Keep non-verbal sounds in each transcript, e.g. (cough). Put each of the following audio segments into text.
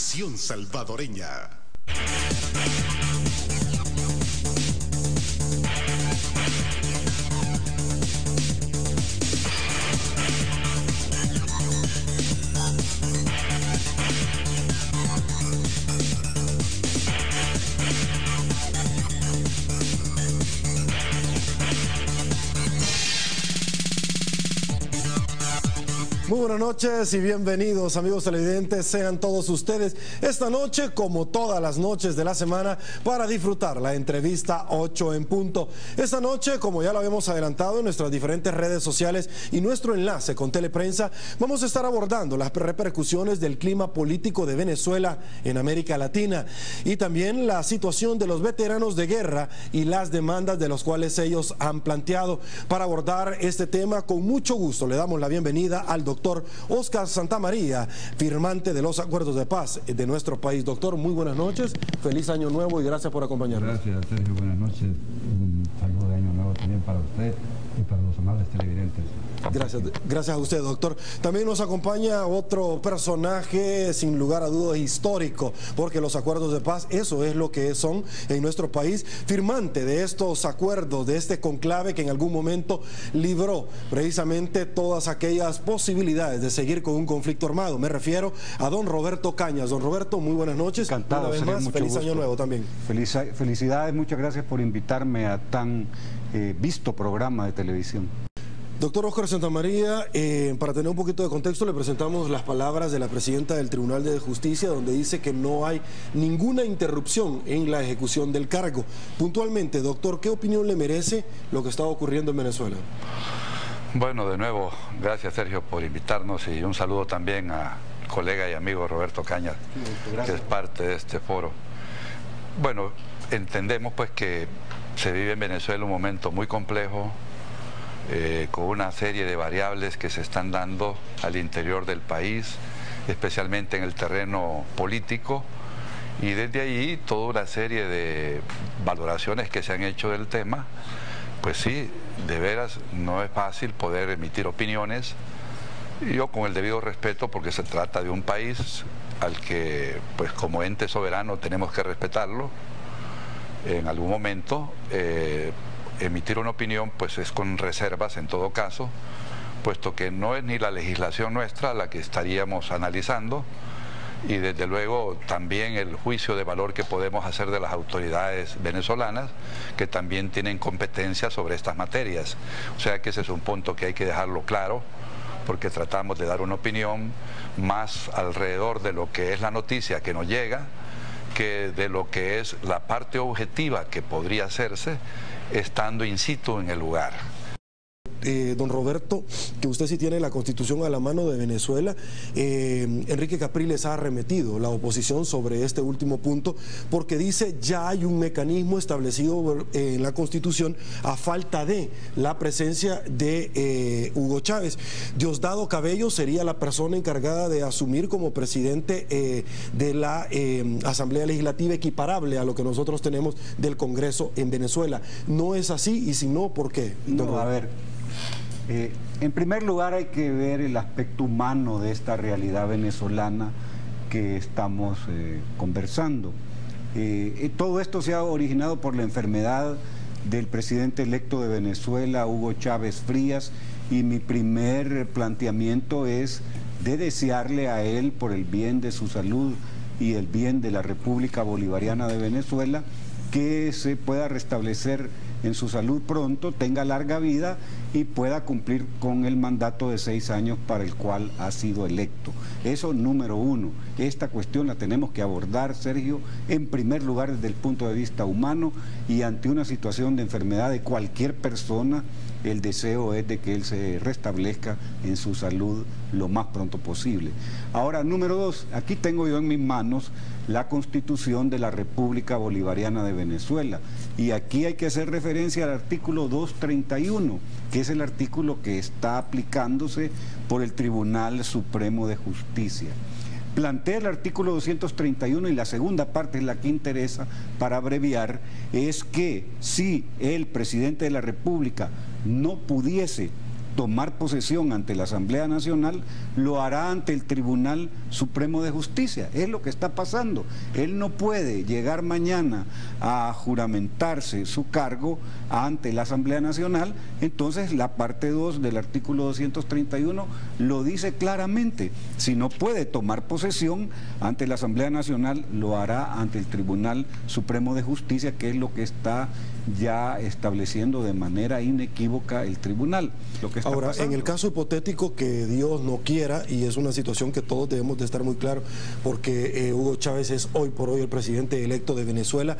Salvadoreña. Muy buenas noches y bienvenidos amigos televidentes, sean todos ustedes esta noche como todas las noches de la semana para disfrutar la entrevista 8 en punto. Esta noche, como ya lo habíamos adelantado en nuestras diferentes redes sociales y nuestro enlace con Teleprensa, vamos a estar abordando las repercusiones del clima político de Venezuela en América Latina y también la situación de los veteranos de guerra y las demandas de los cuales ellos han planteado. Para abordar este tema con mucho gusto le damos la bienvenida al doctor doctor Oscar Santamaría, firmante de los acuerdos de paz de nuestro país. Doctor, muy buenas noches, feliz año nuevo y gracias por acompañarnos. Gracias, Sergio, buenas noches. Un saludo de año nuevo también para usted y para los amables televidentes. Gracias, gracias a usted, doctor. También nos acompaña otro personaje, sin lugar a dudas, histórico, porque los acuerdos de paz, eso es lo que son en nuestro país, firmante de estos acuerdos, de este conclave que en algún momento libró precisamente todas aquellas posibilidades de seguir con un conflicto armado. Me refiero a don Roberto Cañas. Don Roberto, muy buenas noches. Encantado. Una vez más, feliz año nuevo también. felicidades, muchas gracias por invitarme a tan eh, visto programa de televisión. Doctor Oscar Santamaría, eh, para tener un poquito de contexto, le presentamos las palabras de la presidenta del Tribunal de Justicia, donde dice que no hay ninguna interrupción en la ejecución del cargo. Puntualmente, doctor, ¿qué opinión le merece lo que está ocurriendo en Venezuela? Bueno, de nuevo, gracias Sergio por invitarnos y un saludo también a colega y amigo Roberto Cañas, que es parte de este foro. Bueno, entendemos pues que se vive en Venezuela un momento muy complejo, eh, con una serie de variables que se están dando al interior del país, especialmente en el terreno político, y desde ahí toda una serie de valoraciones que se han hecho del tema, pues sí, de veras no es fácil poder emitir opiniones, yo con el debido respeto porque se trata de un país al que pues como ente soberano tenemos que respetarlo en algún momento, eh, emitir una opinión pues es con reservas en todo caso, puesto que no es ni la legislación nuestra la que estaríamos analizando y desde luego también el juicio de valor que podemos hacer de las autoridades venezolanas que también tienen competencia sobre estas materias. O sea que ese es un punto que hay que dejarlo claro porque tratamos de dar una opinión más alrededor de lo que es la noticia que nos llega que de lo que es la parte objetiva que podría hacerse estando in situ en el lugar. Eh, don Roberto, que usted sí tiene la constitución a la mano de Venezuela, eh, Enrique Capriles ha arremetido la oposición sobre este último punto porque dice ya hay un mecanismo establecido en la constitución a falta de la presencia de eh, Hugo Chávez. Diosdado Cabello sería la persona encargada de asumir como presidente de la Asamblea Legislativa equiparable a lo que nosotros tenemos del Congreso en Venezuela. No es así y si no, ¿por qué? no, a ver. Eh, en primer lugar hay que ver el aspecto humano de esta realidad venezolana que estamos eh, conversando. Eh, todo esto se ha originado por la enfermedad del presidente electo de Venezuela, Hugo Chávez Frías, y mi primer planteamiento es de desearle a él por el bien de su salud y el bien de la República Bolivariana de Venezuela que se pueda restablecer en su salud pronto, tenga larga vida y pueda cumplir con el mandato de seis años para el cual ha sido electo. Eso número uno. Esta cuestión la tenemos que abordar, Sergio, en primer lugar desde el punto de vista humano y ante una situación de enfermedad de cualquier persona, el deseo es de que él se restablezca en su salud lo más pronto posible. Ahora, número dos, aquí tengo yo en mis manos la constitución de la República Bolivariana de Venezuela y aquí hay que hacer referencia al artículo 231, que es el artículo que está aplicándose por el Tribunal Supremo de Justicia plantea el artículo 231 y la segunda parte es la que interesa para abreviar, es que si el presidente de la República no pudiese tomar posesión ante la Asamblea Nacional, lo hará ante el Tribunal Supremo de Justicia. Es lo que está pasando. Él no puede llegar mañana a juramentarse su cargo ante la Asamblea Nacional, entonces la parte 2 del artículo 231 lo dice claramente. Si no puede tomar posesión ante la Asamblea Nacional, lo hará ante el Tribunal Supremo de Justicia, que es lo que está ya estableciendo de manera inequívoca el tribunal. Lo que Ahora, en el caso hipotético que Dios no quiera, y es una situación que todos debemos de estar muy claros, porque eh, Hugo Chávez es hoy por hoy el presidente electo de Venezuela,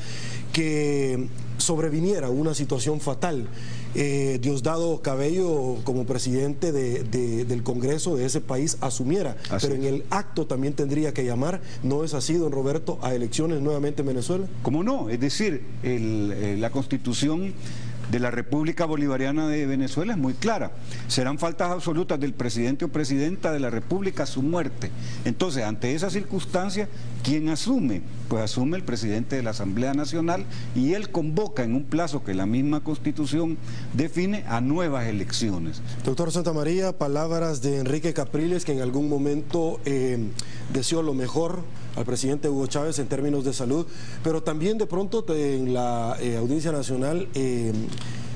que sobreviniera una situación fatal. Eh, Diosdado Cabello, como presidente del Congreso de ese país, asumiera, pero en el acto también tendría que llamar, ¿no es así, don Roberto, a elecciones nuevamente en Venezuela? ¿Cómo no? Es decir, eh, la constitución de la República Bolivariana de Venezuela es muy clara. Serán faltas absolutas del presidente o presidenta de la República su muerte. Entonces, ante esa circunstancia, ¿quién asume? Pues asume el presidente de la Asamblea Nacional y él convoca en un plazo que la misma Constitución define a nuevas elecciones. Doctor Santa María, palabras de Enrique Capriles, que en algún momento eh, deseó lo mejor al presidente Hugo Chávez en términos de salud, pero también de pronto en la eh, Audiencia Nacional eh,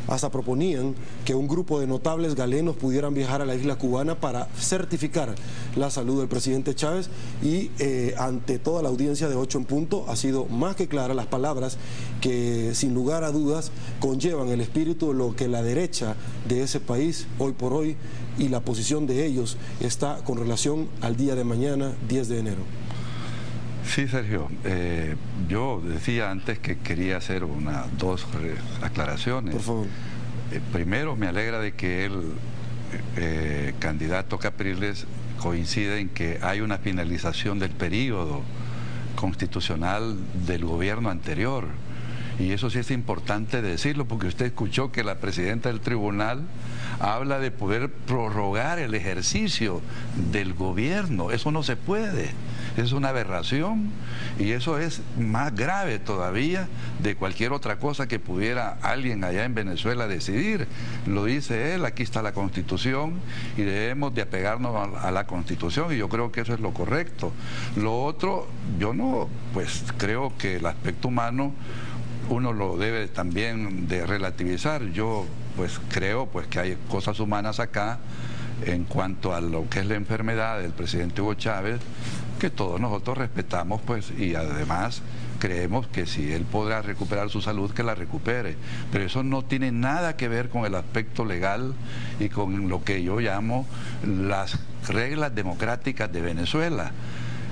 hasta proponían que un grupo de notables galenos pudieran viajar a la isla cubana para certificar la salud del presidente Chávez y eh, ante toda la audiencia de ocho en punto ha sido más que clara las palabras que sin lugar a dudas conllevan el espíritu de lo que la derecha de ese país hoy por hoy y la posición de ellos está con relación al día de mañana 10 de enero. Sí, Sergio. Eh, yo decía antes que quería hacer una, dos aclaraciones. Por favor. Eh, primero, me alegra de que el eh, candidato Capriles coincide en que hay una finalización del periodo constitucional del gobierno anterior. Y eso sí es importante decirlo porque usted escuchó que la presidenta del tribunal habla de poder prorrogar el ejercicio del gobierno. Eso no se puede es una aberración y eso es más grave todavía de cualquier otra cosa que pudiera alguien allá en Venezuela decidir. Lo dice él, aquí está la constitución y debemos de apegarnos a, la constitución y yo creo que eso es lo correcto. Lo otro, yo no, pues creo que el aspecto humano uno lo debe también de relativizar. Yo pues creo pues que hay cosas humanas acá en cuanto a lo que es la enfermedad del presidente Hugo Chávez, que todos nosotros respetamos, pues, y además creemos que si él podrá recuperar su salud, que la recupere. Pero eso no tiene nada que ver con el aspecto legal y con lo que yo llamo las reglas democráticas de Venezuela.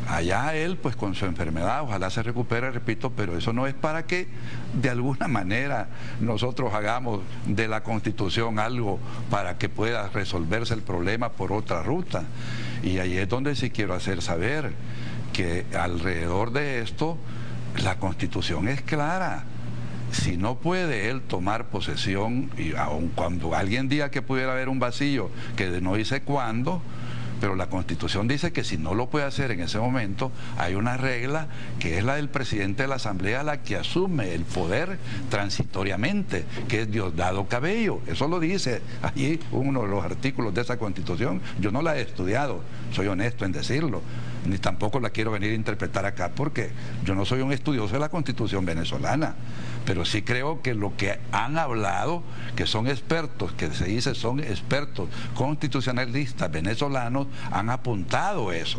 Allá él, pues con su enfermedad, ojalá se recupere, repito, pero eso no es para que de alguna (laughs) manera nosotros hagamos de la Constitución algo para que pueda resolverse el problema por otra ruta. Y ahí es donde sí quiero hacer saber que alrededor de esto la Constitución es clara si no puede él tomar posesión, y aun cuando alguien diga que pudiera haber un vacío, que no dice cuándo, pero la Constitución dice que si no lo puede hacer en ese momento, hay una regla que es la del presidente de la Asamblea, la que asume el poder transitoriamente, que es Diosdado Cabello. Eso lo dice allí uno de los artículos de esa Constitución. Yo no la he estudiado, soy honesto en decirlo, ni tampoco la quiero venir a interpretar acá porque yo no soy un estudioso de la Constitución venezolana pero sí creo que lo que han hablado, que son expertos, que se dice son expertos constitucionalistas venezolanos, han apuntado eso.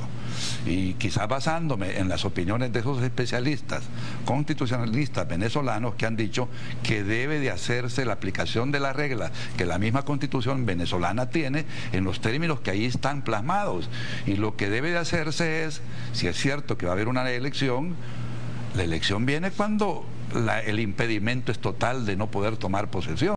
Y quizás basándome en las opiniones de esos especialistas constitucionalistas venezolanos que han dicho que debe de hacerse la aplicación de las reglas que la misma constitución venezolana tiene en los términos que ahí están plasmados. Y lo que debe de hacerse si es cierto que va a haber una elección, la elección viene cuando el impedimento es total de no poder tomar posesión.